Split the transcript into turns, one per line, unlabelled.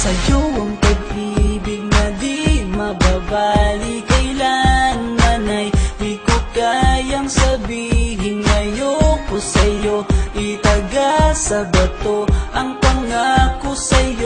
Sa'yo ang pag-ibig na di mababali Kailanman ay di ko kayang sabihin Ngayoko sa'yo Itaga sa bato ang pangako sa'yo.